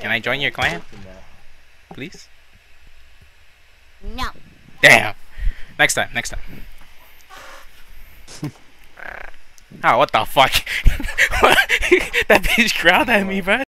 Can I join your clan? Please? No. Damn. Next time, next time. oh, what the fuck? that bitch growled at me, bro.